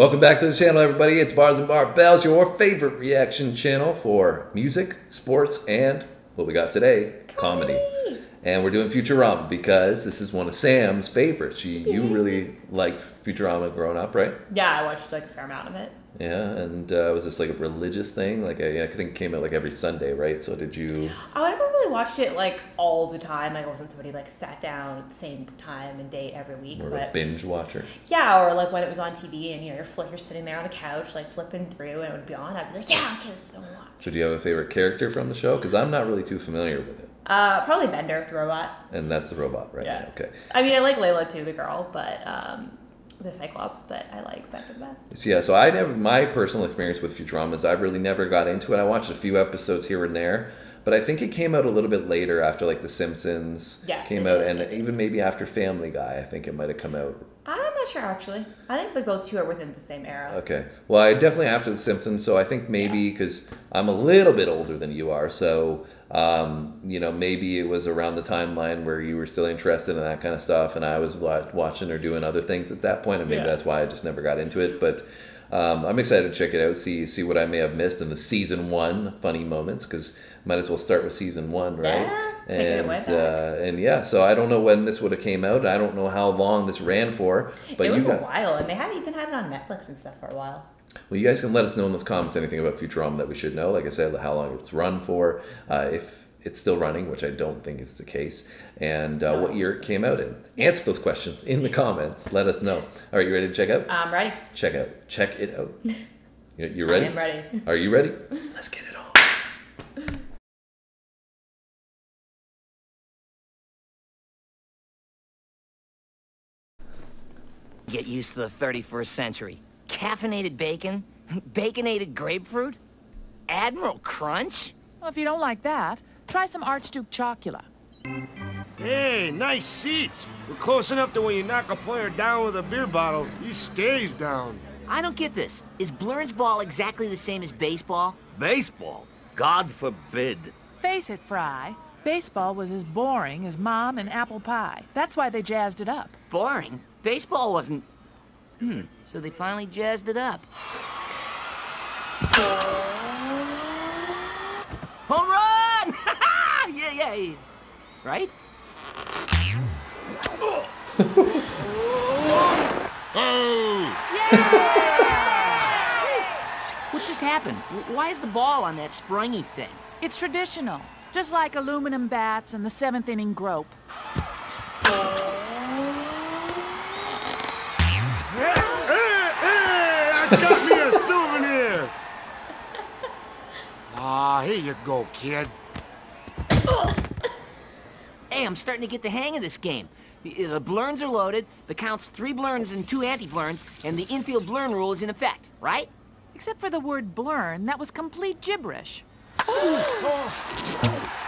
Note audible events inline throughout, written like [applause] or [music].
Welcome back to the channel, everybody. It's Bars and Barbells, your favorite reaction channel for music, sports, and what we got today, comedy. And we're doing Futurama because this is one of Sam's favorites. She, you really liked Futurama growing up, right? Yeah, I watched like a fair amount of it. Yeah, and uh, was this like a religious thing? Like I, I think it came out like every Sunday, right? So did you? I never watched it like all the time. Like I wasn't somebody like sat down at the same time and date every week. Or but a binge watcher. yeah, or like when it was on TV and you know you're fl- you're sitting there on the couch like flipping through and it would be on. I'd be like, yeah, okay, this is what I watch. So do you have a favorite character from the show? Because I'm not really too familiar with it. Uh, probably Bender, the robot. And that's the robot, right? Yeah. Okay. I mean, I like Layla too, the girl, but um, the Cyclops. But I like Bender the best. Yeah, so I never my personal experience with Futurama is I really never got into it. I watched a few episodes here and there, but I think it came out a little bit later after like The Simpsons Yes, came out, and even maybe after Family Guy. I think it might have come out. I'm not sure actually. I think that those two are within the same era. Okay, well, I definitely after The Simpsons, so I think maybe because I'm a little bit older than you are, so um, you know maybe it was around the timeline where you were still interested in that kind of stuff, and I was watching or doing other things at that point, and maybe Yeah. that's why I just never got into it, but. Um, I'm excited to check it out, see see what I may have missed in the season one funny moments, because might as well start with season one, right? Yeah, take it and way uh, and yeah, so I don't know when this would have came out. I don't know how long this ran for, but it was you a got while, and they had even had it on Netflix and stuff for a while. well, you guys can let us know in those comments anything about Futurama that we should know. Like I said, how long it's run for, uh, if it's still running, which I don't think is the case, and uh, what year it came out in. Answer those questions in the comments. Let us know. All right, you ready to check out? I'm ready. Check out. Check it out. [laughs] You, you I'm ready. Are you ready? [laughs] Let's get it on. Get used to the 31st century. Caffeinated bacon? [laughs] Baconated grapefruit? Admiral Crunch? Well, if you don't like that, try some Archduke Chocula. Hey, nice seats. We're close enough to when you knock a player down with a beer bottle, he stays down. I don't get this. Is Blurnsball exactly the same as baseball? Baseball? God forbid. Face it, Fry. Baseball was as boring as mom and apple pie. That's why they jazzed it up. Boring. Baseball wasn't... Hmm, so they finally jazzed it up. Home run! Yeah, yeah, yeah. Right? [laughs] What just happened? Why is the ball on that springy thing? It's traditional, just like aluminum bats and the seventh inning grope. Hey, hey, hey, I got me a souvenir. [laughs] Ah, here you go, kid. Hey, I'm starting to get the hang of this game. The, the blurns are loaded, the count's three blurns and two anti-blurns, and the infield blurn rule is in effect, right? Except for the word blurn, that was complete gibberish. Multi-ball! [gasps] Oh.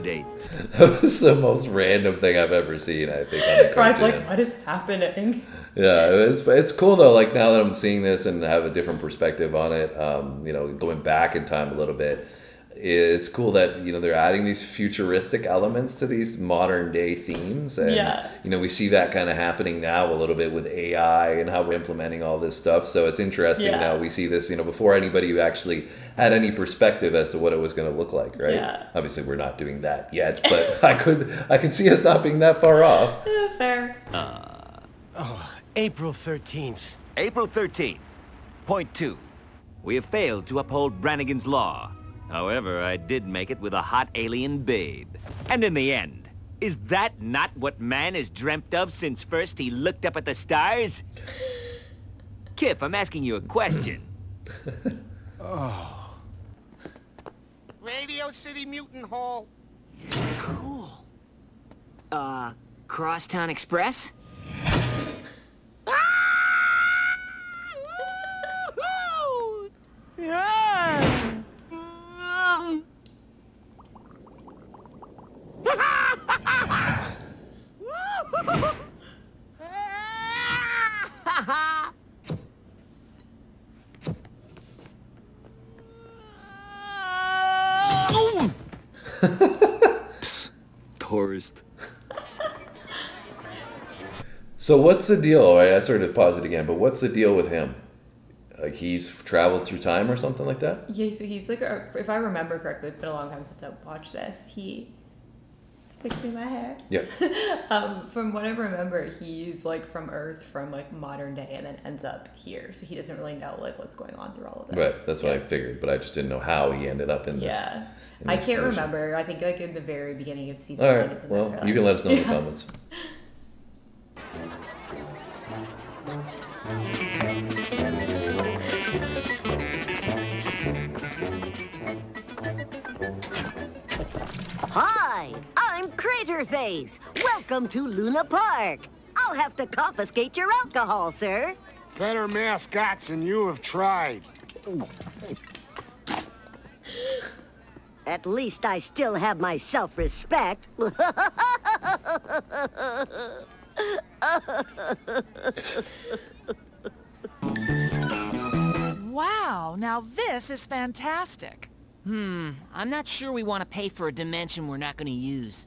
Stardate. [laughs] That was the most random thing I've ever seen. I think. On the Fry's cartoon. like, what is happening? Yeah, it's it's cool though. Like now that I'm seeing this and have a different perspective on it, um, you know, going back in time a little bit, it's cool that you know they're adding these futuristic elements to these modern day themes, and Yeah. you know we see that kind of happening now a little bit with AI and how we're implementing all this stuff. So it's interesting Yeah. now we see this, you know, before anybody who actually had any perspective as to what it was going to look like, right? Yeah. Obviously, we're not doing that yet, but [laughs] I could I can see us not being that far off. [laughs] Fair. Uh, oh, April 13th. April 13th. Point two. We have failed to uphold Brannigan's Law. However, I did make it with a hot alien babe. And in the end, is that not what man has dreamt of since first he looked up at the stars? [gasps] Kif, I'm asking you a question. [laughs] Oh. Radio City Mutant Hall. Cool. Uh, Crosstown Express? [laughs] Tourist. So what's the deal? Right, I started to pause it again, but what's the deal with him? Like he's traveled through time or something like that. Yeah, so he's like, if I remember correctly, it's been a long time since I watched this. He fixing my hair. Yeah. [laughs] um, from what I remember, he's like from Earth, from like modern day, and then ends up here. So he doesn't really know like what's going on through all of this. Right, that's what yeah. I figured, but I just didn't know how he ended up in this. Yeah in I can't version. remember. I think like in the very beginning of season All one. right. is when Well, that's you can let us know in the comments. Hi, I'm Craterface. Welcome to Luna Park. I'll have to confiscate your alcohol, sir. Better mascots than you have tried. At least I still have my self-respect. Wow, now this is fantastic. Hmm, I'm not sure we want to pay for a dimension we're not going to use.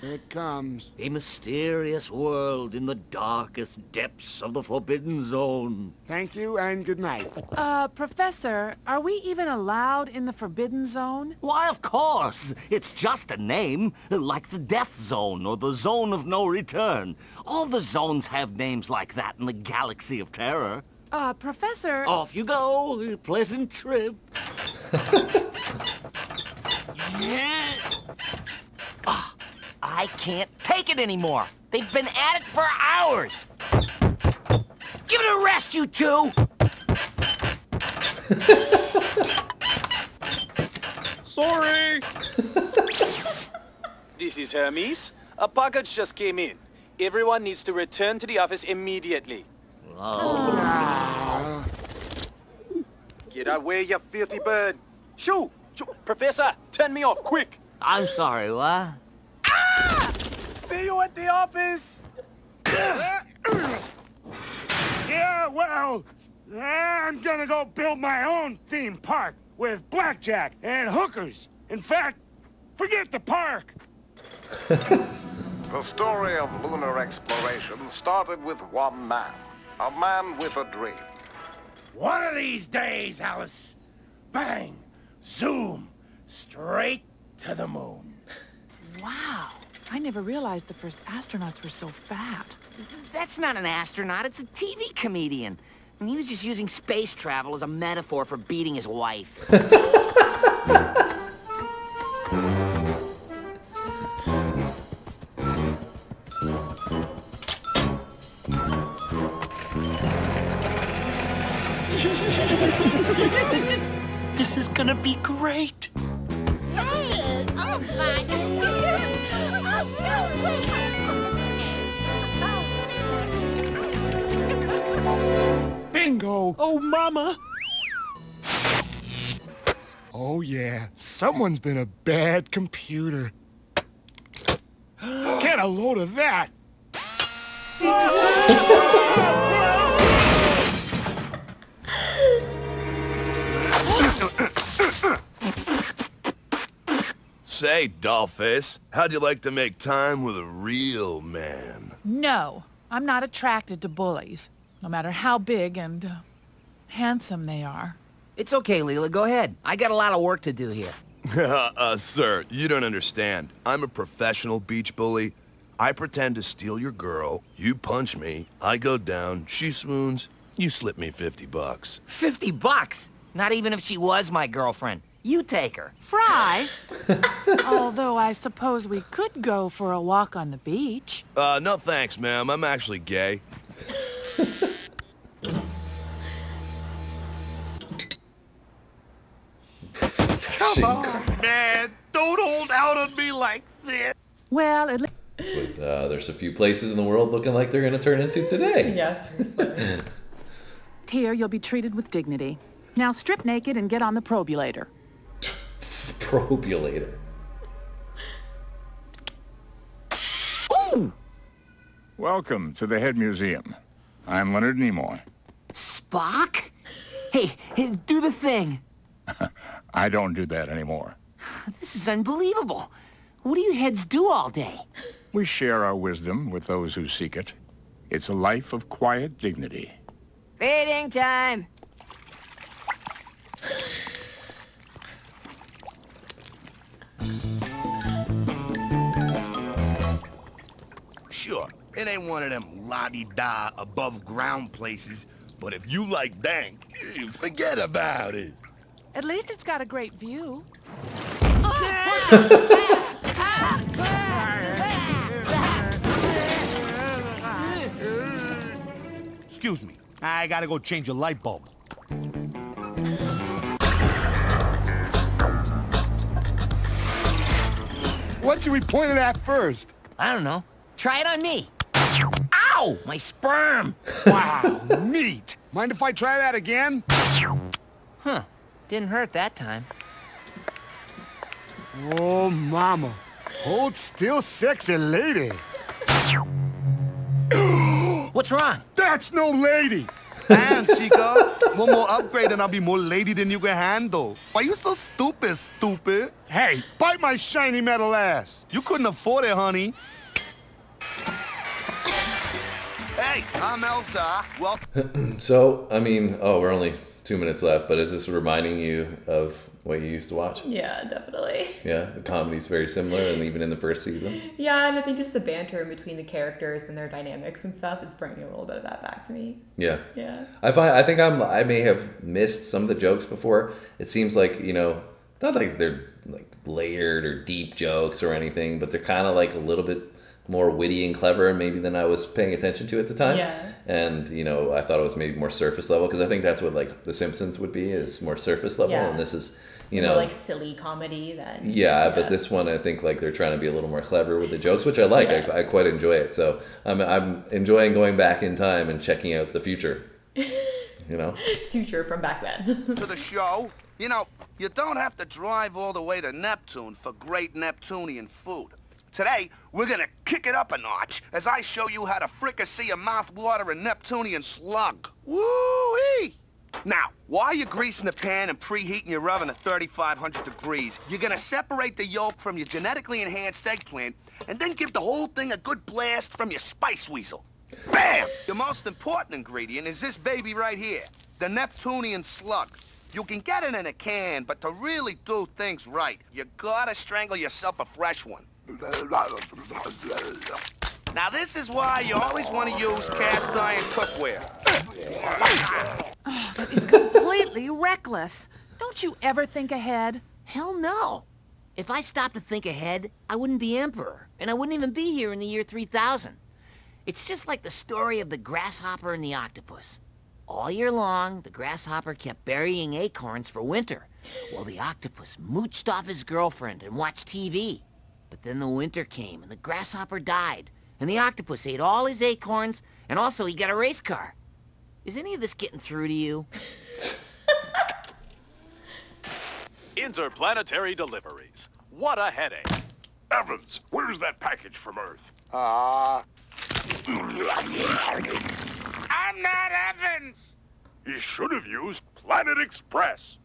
Here it comes. A mysterious world in the darkest depths of the Forbidden Zone. Thank you and good night. Uh, Professor, are we even allowed in the Forbidden Zone? Why, of course. It's just a name, like the Death Zone or the Zone of No Return. All the zones have names like that in the Galaxy of Terror. Uh, Professor... Off you go. Pleasant trip. Ah, I can't take it anymore. They've been at it for hours. Give it a rest, you two. Sorry! this is Hermes. A package just came in. Everyone needs to return to the office immediately. Get away, you filthy bird! Shoo! Shoo! Professor, turn me off, quick! I'm sorry, what? Ah! See you at the office! Yeah, well, I'm gonna go build my own theme park with blackjack and hookers. In fact, forget the park. [laughs] The story of lunar exploration started with one man. A man with a dream. One of these days, Alice, bang, zoom, straight to the moon. Wow, I never realized the first astronauts were so fat. That's not an astronaut, it's a TV comedian. And he was just using space travel as a metaphor for beating his wife. [laughs] Bingo! Oh, mama! Oh, yeah. Someone's been a bad computer. [gasps] Get a load of that! Say, Dollface, how'd you like to make time with a real man? No, I'm not attracted to bullies, no matter how big and uh, handsome they are. It's okay, Leela, go ahead. I got a lot of work to do here. [laughs] uh, sir, you don't understand. I'm a professional beach bully. I pretend to steal your girl, you punch me, I go down, she swoons, you slip me 50 bucks. 50 bucks? Not even if she was my girlfriend. You take her. Fry? [laughs] Although I suppose we could go for a walk on the beach. Uh, no thanks, ma'am. I'm actually gay. Come on, man! Don't hold out on me like this! Well, at least... That's what uh, there's a few places in the world looking like they're going to turn into today. Yes, seriously. [laughs] Here, you'll be treated with dignity. Now strip naked and get on the probulator. [laughs] Probulator. Ooh! Welcome to the Head Museum. I'm Leonard Nimoy. Spock? Hey, hey, do the thing. [laughs] I don't do that anymore. This is unbelievable. What do you heads do all day? We share our wisdom with those who seek it. It's a life of quiet dignity. Feeding time. It ain't one of them la-di-da above ground places, but if you like dank, forget about it. At least it's got a great view. Excuse me. I gotta go change a light bulb. What should we point it at first? I don't know. Try it on me. Ow! My sperm! [laughs] Wow, neat. Mind if I try that again? Huh. Didn't hurt that time. Oh, mama. Hold still, sexy lady. [gasps] What's wrong? That's no lady. Damn, chica. One more upgrade and I'll be more lady than you can handle. Why you so stupid, stupid? Hey, bite my shiny metal ass. You couldn't afford it, honey. Hey, I'm Elzar. Well, [clears throat] So, I mean, oh, we're only two minutes left, but is this reminding you of what you used to watch? Yeah, definitely. Yeah, the comedy's very similar, and even in the first season. [laughs] Yeah, and I think just the banter in between the characters and their dynamics and stuff is bringing a little bit of that back to me. Yeah. Yeah. I find I think I'm I may have missed some of the jokes before. It seems like you know not like they're like layered or deep jokes or anything, but they're kind of like a little bit more witty and clever maybe than I was paying attention to at the time. Yeah. And you know I thought it was maybe more surface level because I think that's what like The Simpsons would be is more surface level, Yeah. and this is you More know like silly comedy that. yeah, but this one I think like they're trying to be a little more clever with the jokes, which I like. I, I quite enjoy it. So I'm I'm enjoying going back in time and checking out the future. [laughs] You know. future from back then. [laughs] to the show. You know, you don't have to drive all the way to Neptune for great Neptunian food. Today, we're gonna kick it up a notch as I show you how to fricassee a mouth-watering Neptunian slug. Woo-wee! Now, while you're greasing the pan and preheating your oven to 3,500 degrees, you're gonna separate the yolk from your genetically enhanced eggplant and then give the whole thing a good blast from your spice weasel. Bam! Your most important ingredient is this baby right here, the Neptunian slug. You can get it in a can, but to really do things right, you gotta strangle yourself a fresh one. Now this is why you always want to use cast iron cookware. [sighs] Oh, it's completely reckless. Don't you ever think ahead? Hell no. If I stopped to think ahead, I wouldn't be emperor, and I wouldn't even be here in the year 3000. It's just like the story of the grasshopper and the octopus. All year long, the grasshopper kept burying acorns for winter, while the octopus mooched off his girlfriend and watched TV. But then the winter came, and the grasshopper died, and the octopus ate all his acorns, and also he got a race car. Is any of this getting through to you? [laughs] Interplanetary deliveries. What a headache. Evans, where's that package from Earth? Ah. I'm not Evans! You should have used Planet Express.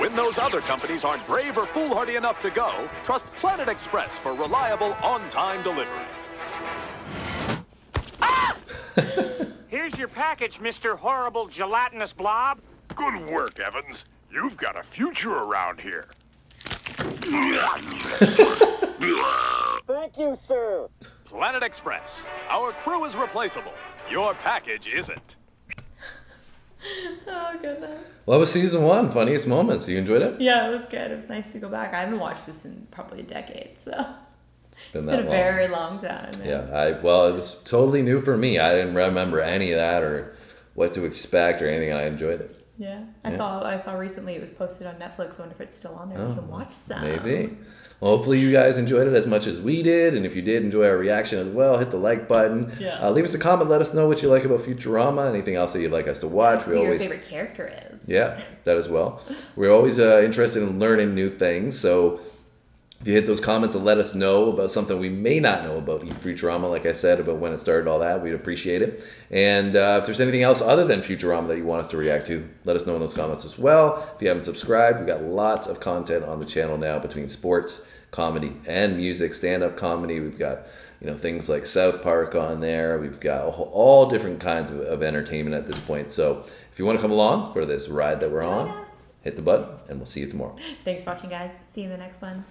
When those other companies aren't brave or foolhardy enough to go, trust Planet Express for reliable, on-time delivery. Ah! [laughs] Here's your package, Mr. Horrible Gelatinous Blob. Good work, Evans. You've got a future around here. Thank you, sir. Planet Express. Our crew is replaceable. Your package isn't. [laughs] oh goodness. Well, What was season one? Funniest moments. You enjoyed it? Yeah, it was good. It was nice to go back. I haven't watched this in probably a decade, so It's been it's that been a long. very long time. Yeah, I well, it was totally new for me. I didn't remember any of that or what to expect or anything. I enjoyed it. Yeah, I Yeah. saw. I saw recently it was posted on Netflix. I wonder if it's still on there. we Oh, can watch some. Maybe. Well, hopefully you guys enjoyed it as much as we did, and if you did enjoy our reaction as well, hit the like button. Yeah. Uh, leave us a comment. Let us know what you like about Futurama. Anything else that you'd like us to watch. We Who We your always favorite character is? Yeah, that as well. We're always uh, interested in learning new things, so If you hit those comments and let us know about something we may not know about Futurama, like I said, about when it started, all that, we'd appreciate it. And uh, if there's anything else other than Futurama that you want us to react to, let us know in those comments as well. If you haven't subscribed, we've got lots of content on the channel now between sports, comedy, and music, stand up comedy. We've got you know things like South Park on there. We've got all different kinds of, of entertainment at this point. So if you want to come along for this ride that we're on, hit the button, and we'll see you tomorrow. Thanks for watching, guys. See you in the next one.